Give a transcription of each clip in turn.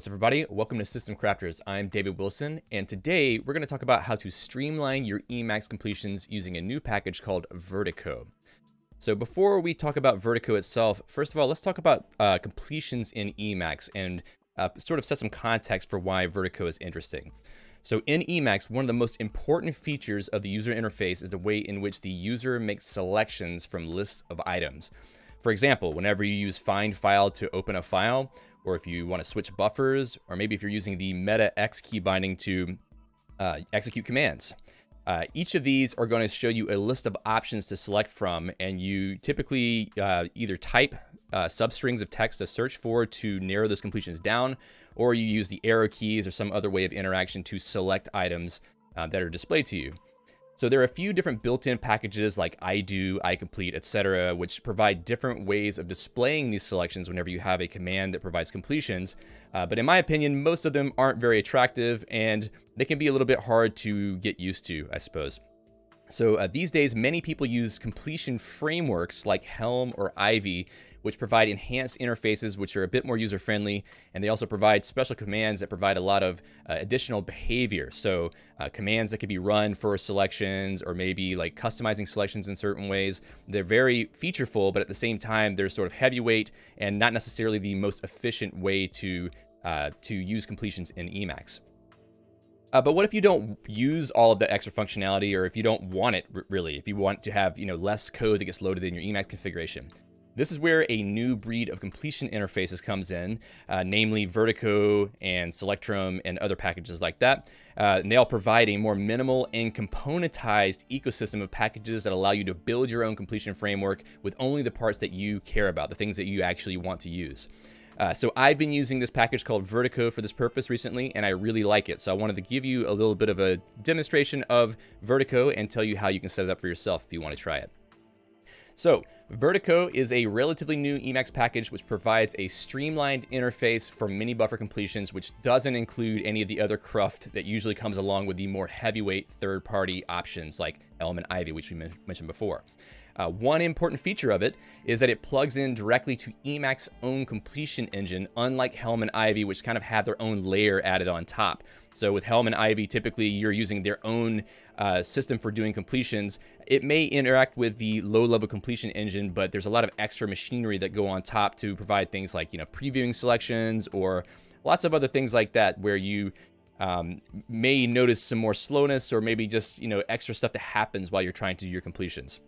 What's up everybody? Welcome to System Crafters. I'm David Wilson, and today we're going to talk about how to streamline your Emacs completions using a new package called Vertico. So before we talk about Vertico itself, first of all, let's talk about uh, completions in Emacs and uh, sort of set some context for why Vertico is interesting. So in Emacs, one of the most important features of the user interface is the way in which the user makes selections from lists of items. For example, whenever you use find file to open a file, or if you want to switch buffers, or maybe if you're using the meta X key binding to uh, execute commands. Uh, each of these are going to show you a list of options to select from, and you typically uh, either type uh, substrings of text to search for to narrow those completions down, or you use the arrow keys or some other way of interaction to select items uh, that are displayed to you. So there are a few different built-in packages like iDo, iComplete, etc., which provide different ways of displaying these selections whenever you have a command that provides completions. Uh, but in my opinion, most of them aren't very attractive and they can be a little bit hard to get used to, I suppose. So uh, these days, many people use completion frameworks like Helm or Ivy, which provide enhanced interfaces which are a bit more user-friendly, and they also provide special commands that provide a lot of uh, additional behavior. So uh, commands that can be run for selections or maybe like customizing selections in certain ways. They're very featureful, but at the same time, they're sort of heavyweight and not necessarily the most efficient way to, uh, to use completions in Emacs. Uh, but what if you don't use all of the extra functionality or if you don't want it really, if you want to have you know less code that gets loaded in your Emacs configuration? This is where a new breed of completion interfaces comes in, uh, namely Vertico and Selectrum and other packages like that. Uh, and they all provide a more minimal and componentized ecosystem of packages that allow you to build your own completion framework with only the parts that you care about, the things that you actually want to use. Uh, so I've been using this package called Vertico for this purpose recently, and I really like it. So I wanted to give you a little bit of a demonstration of Vertico and tell you how you can set it up for yourself if you want to try it. So Vertico is a relatively new Emacs package which provides a streamlined interface for mini buffer completions, which doesn't include any of the other cruft that usually comes along with the more heavyweight third-party options like Helm and Ivy, which we mentioned before. Uh, one important feature of it is that it plugs in directly to Emacs' own completion engine, unlike Helm and Ivy, which kind of have their own layer added on top. So with Helm and Ivy, typically you're using their own uh, system for doing completions. It may interact with the low-level completion engine, but there's a lot of extra machinery that go on top to provide things like, you know, previewing selections or lots of other things like that where you um, may notice some more slowness or maybe just, you know, extra stuff that happens while you're trying to do your completions.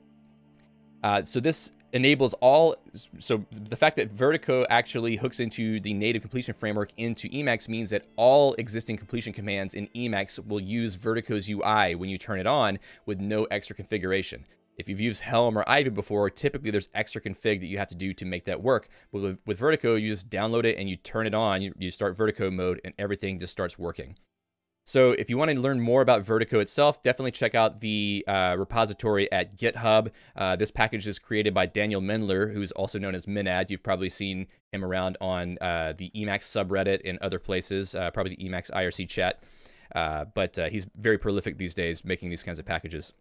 Uh, so this enables all, so the fact that Vertico actually hooks into the native completion framework into Emacs means that all existing completion commands in Emacs will use Vertico's UI when you turn it on with no extra configuration. If you've used Helm or Ivy before, typically there's extra config that you have to do to make that work. But with, with Vertico, you just download it and you turn it on, you, you start Vertico mode and everything just starts working. So if you want to learn more about Vertico itself, definitely check out the uh, repository at GitHub. Uh, this package is created by Daniel Mendler, who's also known as Minad. You've probably seen him around on uh, the Emacs subreddit and other places, uh, probably the Emacs IRC chat. Uh, but uh, he's very prolific these days making these kinds of packages.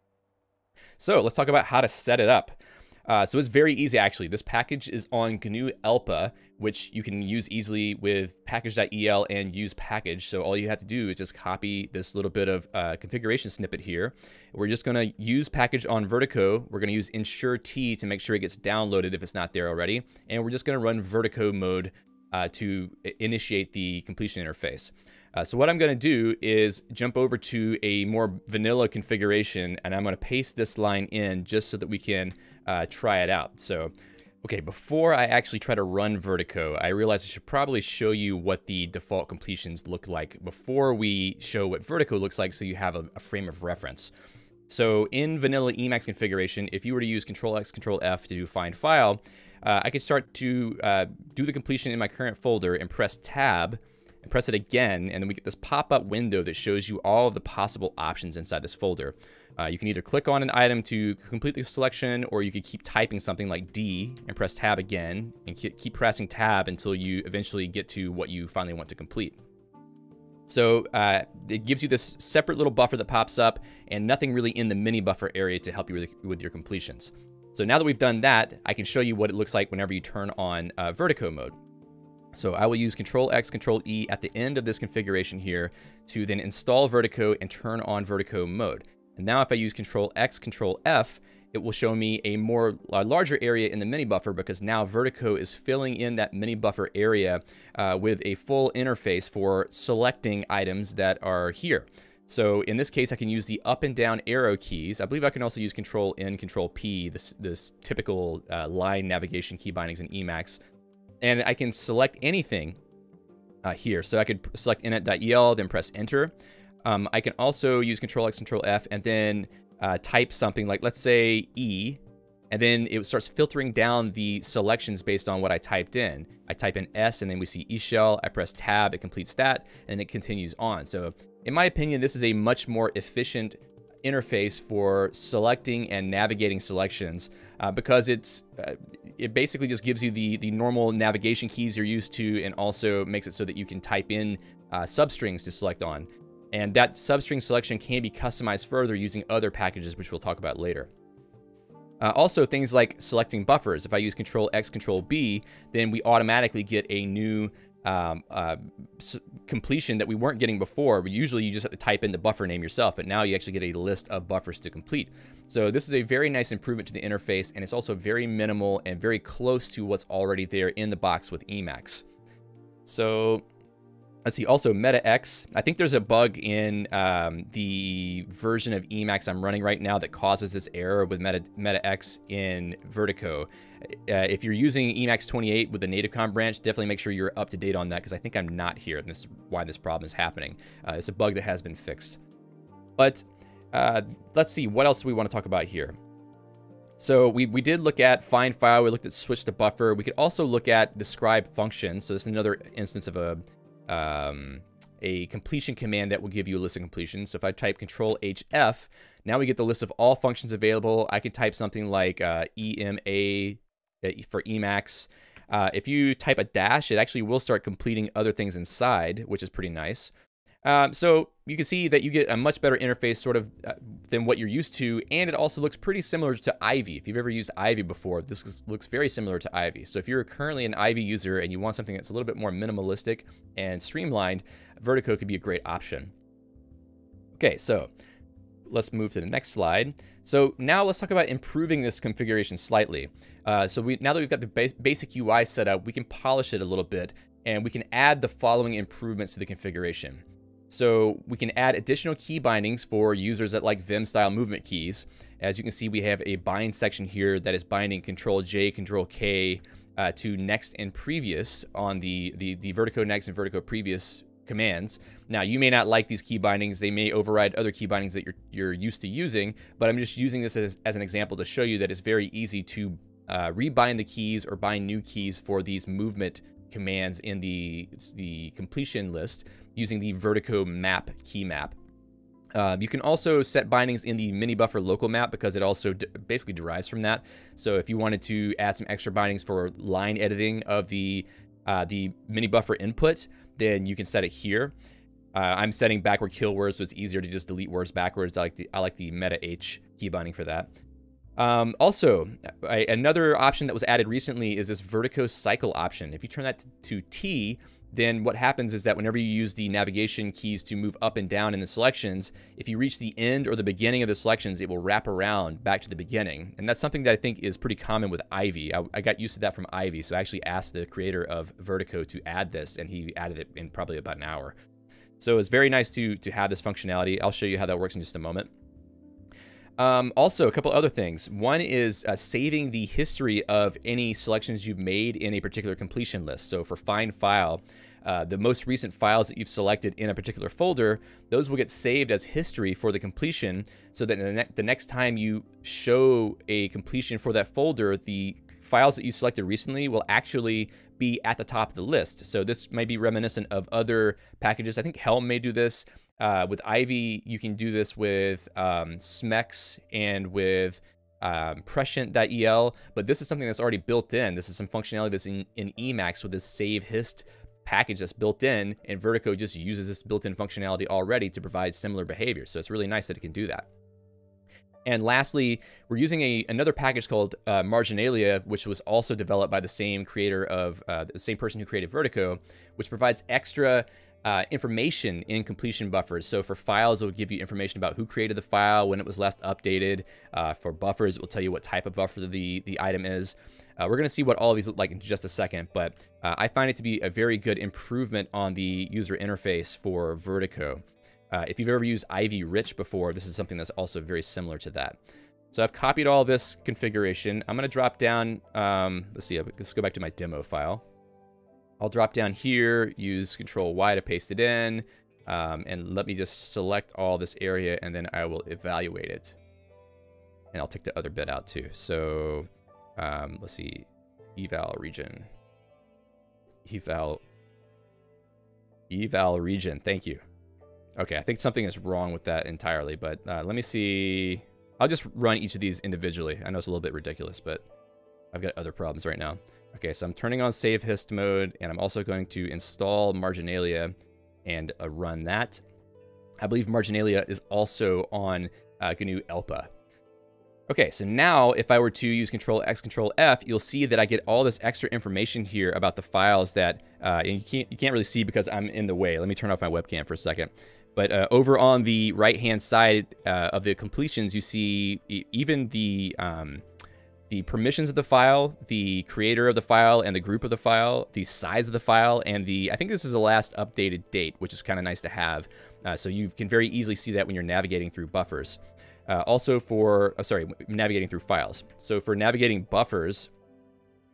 So let's talk about how to set it up. Uh, so it's very easy actually. This package is on GNU ELPA, which you can use easily with package.el and use package. So all you have to do is just copy this little bit of uh, configuration snippet here. We're just going to use package on Vertico. We're going to use ensure T to make sure it gets downloaded if it's not there already. And we're just going to run Vertico mode uh, to initiate the completion interface. Uh, so what I'm going to do is jump over to a more vanilla configuration and I'm going to paste this line in just so that we can uh, try it out. So, okay, before I actually try to run Vertico, I realize I should probably show you what the default completions look like before we show what Vertico looks like so you have a, a frame of reference. So in vanilla Emacs configuration, if you were to use Control X, Control F to do find file, uh, I could start to uh, do the completion in my current folder and press Tab and press it again, and then we get this pop-up window that shows you all of the possible options inside this folder. Uh, you can either click on an item to complete the selection, or you could keep typing something like D and press Tab again, and keep pressing Tab until you eventually get to what you finally want to complete. So uh, it gives you this separate little buffer that pops up, and nothing really in the mini buffer area to help you with, with your completions. So now that we've done that, I can show you what it looks like whenever you turn on uh, Vertico mode. So I will use Control X, Control E at the end of this configuration here to then install Vertico and turn on Vertico mode. And now if I use Control X, Control F, it will show me a more a larger area in the mini buffer because now Vertico is filling in that mini buffer area uh, with a full interface for selecting items that are here. So in this case, I can use the up and down arrow keys. I believe I can also use Control N, Control P, this, this typical uh, line navigation key bindings in Emacs. And I can select anything uh, here. So I could select init.el, then press enter. Um, I can also use Control X, Control F, and then uh, type something like, let's say E, and then it starts filtering down the selections based on what I typed in. I type in S, and then we see E shell. I press tab, it completes that, and it continues on. So in my opinion, this is a much more efficient interface for selecting and navigating selections uh, because it's uh, it basically just gives you the the normal navigation keys you're used to and also makes it so that you can type in uh, substrings to select on. And that substring selection can be customized further using other packages which we'll talk about later. Uh, also things like selecting buffers. If I use control X control B then we automatically get a new um, uh, completion that we weren't getting before. Usually you just have to type in the buffer name yourself, but now you actually get a list of buffers to complete. So this is a very nice improvement to the interface, and it's also very minimal and very close to what's already there in the box with Emacs. So Let's see, also MetaX. I think there's a bug in um, the version of Emacs I'm running right now that causes this error with Meta, MetaX in Vertico. Uh, if you're using Emacs 28 with the native-comp branch, definitely make sure you're up to date on that because I think I'm not here, and this is why this problem is happening. Uh, it's a bug that has been fixed. But uh, let's see, what else do we want to talk about here? So we, we did look at find file, we looked at switch to buffer. We could also look at describe function. So this is another instance of a um, a completion command that will give you a list of completions. So if I type Control HF, now we get the list of all functions available. I can type something like uh, EMA uh, for Emacs. Uh, if you type a dash, it actually will start completing other things inside, which is pretty nice. Um, so you can see that you get a much better interface sort of uh, than what you're used to, and it also looks pretty similar to Ivy. If you've ever used Ivy before, this looks very similar to Ivy. So if you're currently an Ivy user and you want something that's a little bit more minimalistic and streamlined, Vertico could be a great option. Okay, so let's move to the next slide. So now let's talk about improving this configuration slightly. Uh, so we, now that we've got the basic UI set up, we can polish it a little bit and we can add the following improvements to the configuration. So we can add additional key bindings for users that like Vim style movement keys. As you can see, we have a bind section here that is binding Control J, Control K uh, to next and previous on the, the, the vertico next and vertico previous commands. Now, you may not like these key bindings. They may override other key bindings that you're, you're used to using, but I'm just using this as, as an example to show you that it's very easy to uh, rebind the keys or bind new keys for these movement commands in the, the completion list using the Vertico map key map. Uh, you can also set bindings in the mini buffer local map because it also basically derives from that. So if you wanted to add some extra bindings for line editing of the uh, the mini buffer input, then you can set it here. Uh, I'm setting backward kill words, so it's easier to just delete words backwards. I like the I like the meta H key binding for that. Um, also, I, another option that was added recently is this vertico cycle option. If you turn that to T, then what happens is that whenever you use the navigation keys to move up and down in the selections, if you reach the end or the beginning of the selections, it will wrap around back to the beginning. And that's something that I think is pretty common with Ivy. I, I got used to that from Ivy, so I actually asked the creator of Vertico to add this, and he added it in probably about an hour. So it's very nice to, to have this functionality. I'll show you how that works in just a moment. Um, also, a couple other things. One is uh, saving the history of any selections you've made in a particular completion list. So for find file, uh, the most recent files that you've selected in a particular folder, those will get saved as history for the completion so that the, ne the next time you show a completion for that folder, the files that you selected recently will actually be at the top of the list. So this might be reminiscent of other packages. I think Helm may do this. Uh, with Ivy, you can do this with um, Smex and with um, prescient.el, but this is something that's already built in. This is some functionality that's in, in Emacs with this savehist package that's built in, and Vertico just uses this built-in functionality already to provide similar behavior. So it's really nice that it can do that. And lastly, we're using a, another package called uh, Marginalia, which was also developed by the same creator of, uh, the same person who created Vertico, which provides extra uh, information in completion buffers. So for files, it will give you information about who created the file, when it was last updated. Uh, for buffers, it will tell you what type of buffer the, the item is. Uh, we're going to see what all of these look like in just a second, but uh, I find it to be a very good improvement on the user interface for Vertico. Uh, if you've ever used Ivy Rich before, this is something that's also very similar to that. So I've copied all this configuration. I'm going to drop down, um, let's see, let's go back to my demo file. I'll drop down here, use Control Y to paste it in, um, and let me just select all this area, and then I will evaluate it. And I'll take the other bit out too. So um, let's see, eval region, eval, eval region. Thank you. Okay, I think something is wrong with that entirely, but uh, let me see. I'll just run each of these individually. I know it's a little bit ridiculous, but I've got other problems right now. Okay, so I'm turning on savehist mode, and I'm also going to install Marginalia and uh, run that. I believe Marginalia is also on uh, GNU ELPA. Okay, so now if I were to use Control X, Control F, you'll see that I get all this extra information here about the files that uh, you can't you can't really see because I'm in the way. Let me turn off my webcam for a second. But uh, over on the right-hand side uh, of the completions, you see even the um, the permissions of the file, the creator of the file, and the group of the file, the size of the file, and the, I think this is the last updated date, which is kind of nice to have. Uh, so you can very easily see that when you're navigating through buffers. Uh, also for, oh, sorry, navigating through files. So for navigating buffers,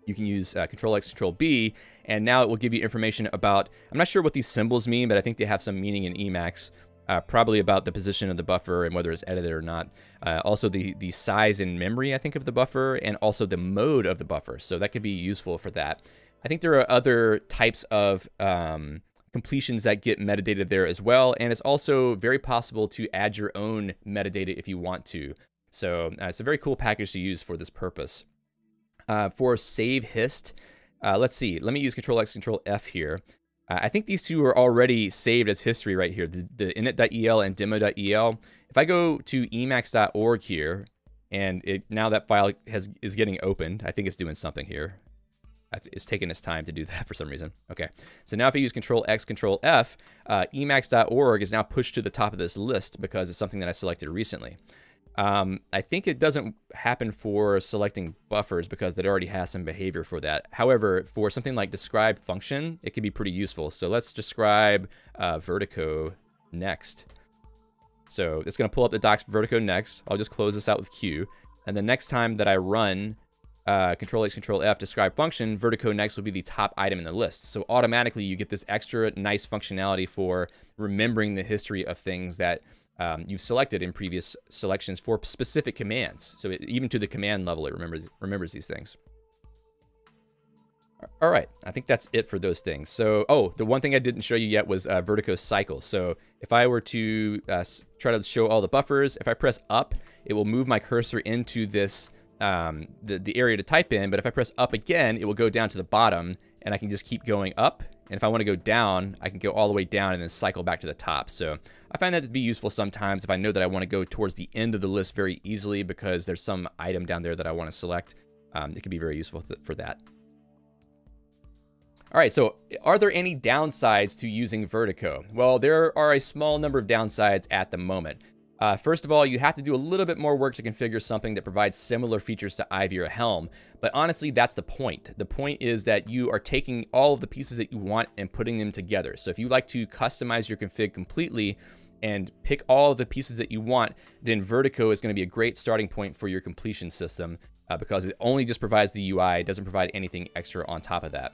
you can use uh, Control X, Control B, and now it will give you information about, I'm not sure what these symbols mean, but I think they have some meaning in Emacs uh, probably about the position of the buffer and whether it's edited or not. Uh, also the, the size and memory, I think, of the buffer, and also the mode of the buffer. So that could be useful for that. I think there are other types of um, completions that get metadata there as well, and it's also very possible to add your own metadata if you want to. So uh, it's a very cool package to use for this purpose. Uh, for savehist, uh, let's see. Let me use Control X, Control F here. Uh, I think these two are already saved as history right here, the, the init.el and demo.el. If I go to emacs.org here, and it, now that file has is getting opened, I think it's doing something here. It's taking its time to do that for some reason. Okay, so now if I use Control X, Control F, uh, emacs.org is now pushed to the top of this list because it's something that I selected recently. Um, I think it doesn't happen for selecting buffers because it already has some behavior for that. However, for something like describe function, it can be pretty useful. So let's describe uh, Vertico next. So it's going to pull up the docs Vertico next. I'll just close this out with Q. And the next time that I run uh, Control X, Control F, describe function, Vertico next will be the top item in the list. So automatically you get this extra nice functionality for remembering the history of things that um, you've selected in previous selections for specific commands. So it, even to the command level, it remembers, remembers these things. All right, I think that's it for those things. So, oh, the one thing I didn't show you yet was uh, Vertico cycle. So if I were to uh, try to show all the buffers, if I press up, it will move my cursor into this, um, the, the area to type in. But if I press up again, it will go down to the bottom and I can just keep going up. And if I want to go down, I can go all the way down and then cycle back to the top. So I find that to be useful sometimes if I know that I want to go towards the end of the list very easily because there's some item down there that I want to select. Um, it can be very useful th for that. All right, so are there any downsides to using Vertico? Well, there are a small number of downsides at the moment. Uh, first of all, you have to do a little bit more work to configure something that provides similar features to Ivy or Helm. But honestly, that's the point. The point is that you are taking all of the pieces that you want and putting them together. So if you like to customize your config completely and pick all of the pieces that you want, then Vertico is going to be a great starting point for your completion system uh, because it only just provides the UI, it doesn't provide anything extra on top of that.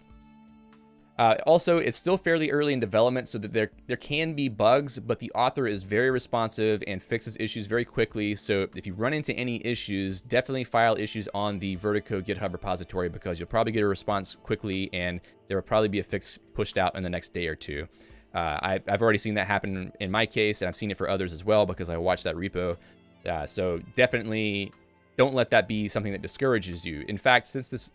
Uh, also, it's still fairly early in development, so that there there can be bugs, but the author is very responsive and fixes issues very quickly. So if you run into any issues, definitely file issues on the Vertico GitHub repository because you'll probably get a response quickly, and there will probably be a fix pushed out in the next day or two. Uh, I, have already seen that happen in my case, and I've seen it for others as well because I watched that repo. Uh, so definitely don't let that be something that discourages you. In fact, since this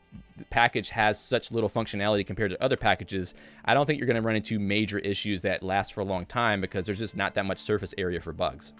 package has such little functionality compared to other packages, I don't think you're going to run into major issues that last for a long time because there's just not that much surface area for bugs.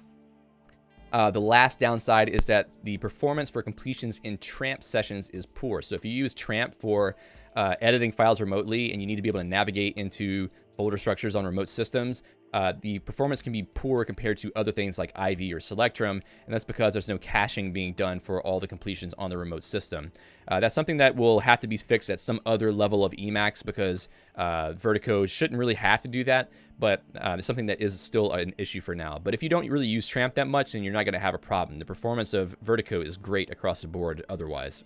Uh, the last downside is that the performance for completions in Tramp sessions is poor. So if you use Tramp for uh, editing files remotely and you need to be able to navigate into folder structures on remote systems, uh, the performance can be poor compared to other things like Ivy or Selectrum, and that's because there's no caching being done for all the completions on the remote system. Uh, that's something that will have to be fixed at some other level of Emacs because uh, Vertico shouldn't really have to do that, but uh, it's something that is still an issue for now. But if you don't really use Tramp that much, then you're not going to have a problem. The performance of Vertico is great across the board otherwise.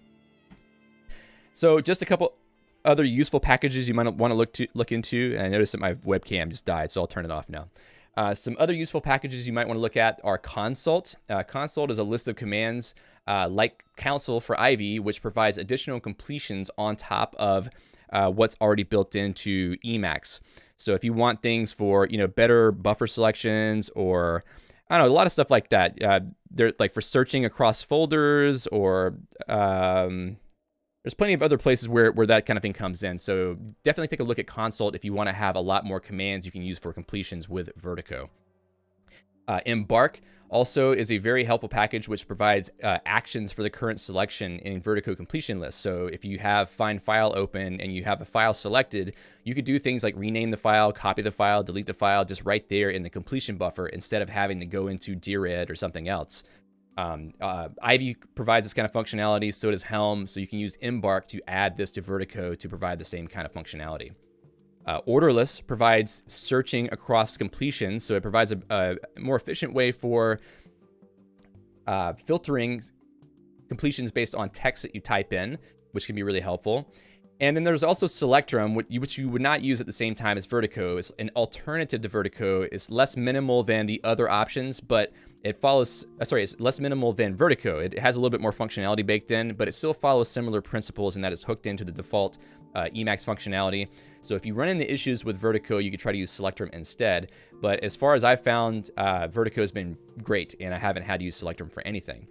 So just a couple other useful packages you might want to look to look into. And I noticed that my webcam just died, so I'll turn it off now. Uh, some other useful packages you might want to look at are Consult. Uh, Consult is a list of commands uh, like Counsel for Ivy, which provides additional completions on top of uh, what's already built into Emacs. So if you want things for you know better buffer selections or I don't know a lot of stuff like that, uh, they're like for searching across folders or um, there's plenty of other places where, where that kind of thing comes in. So definitely take a look at Consult if you want to have a lot more commands you can use for completions with Vertico. Uh, Embark also is a very helpful package which provides uh, actions for the current selection in Vertico completion list. So if you have find file open and you have a file selected, you could do things like rename the file, copy the file, delete the file just right there in the completion buffer instead of having to go into DIRED or something else. Um, uh, Ivy provides this kind of functionality, so does Helm, so you can use Embark to add this to Vertico to provide the same kind of functionality. Uh, Orderless provides searching across completion, so it provides a, a more efficient way for uh, filtering completions based on text that you type in, which can be really helpful. And then there's also Selectrum, which you would not use at the same time as Vertico. It's an alternative to Vertico. It's less minimal than the other options, but it follows, uh, sorry, it's less minimal than Vertico. It has a little bit more functionality baked in, but it still follows similar principles in that it's hooked into the default uh, Emacs functionality. So if you run into issues with Vertico, you could try to use Selectrum instead. But as far as I've found, uh, Vertico has been great, and I haven't had to use Selectrum for anything.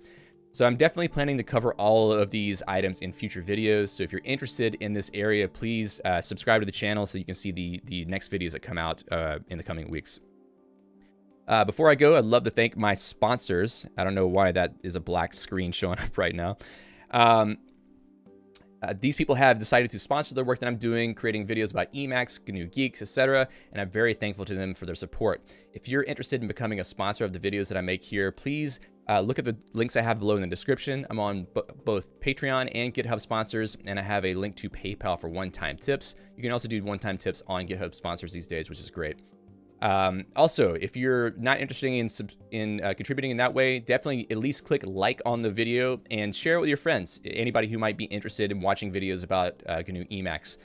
So I'm definitely planning to cover all of these items in future videos. So if you're interested in this area, please uh, subscribe to the channel so you can see the, the next videos that come out uh, in the coming weeks. Uh, before I go, I'd love to thank my sponsors. I don't know why that is a black screen showing up right now. Um, uh, these people have decided to sponsor the work that I'm doing, creating videos about Emacs, GNU Guix, etc., and I'm very thankful to them for their support. If you're interested in becoming a sponsor of the videos that I make here, please uh, look at the links I have below in the description. I'm on both Patreon and GitHub sponsors, and I have a link to PayPal for one-time tips. You can also do one-time tips on GitHub sponsors these days, which is great. Um, also, if you're not interested in, in uh, contributing in that way, definitely at least click like on the video and share it with your friends, anybody who might be interested in watching videos about uh, GNU Emacs.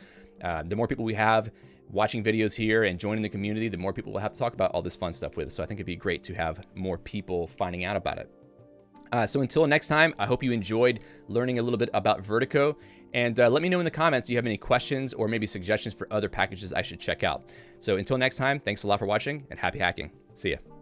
Uh, the more people we have watching videos here and joining the community, the more people we'll have to talk about all this fun stuff with. So I think it'd be great to have more people finding out about it. Uh, so until next time, I hope you enjoyed learning a little bit about Vertico. And uh, let me know in the comments if you have any questions or maybe suggestions for other packages I should check out. So until next time, thanks a lot for watching and happy hacking. See ya.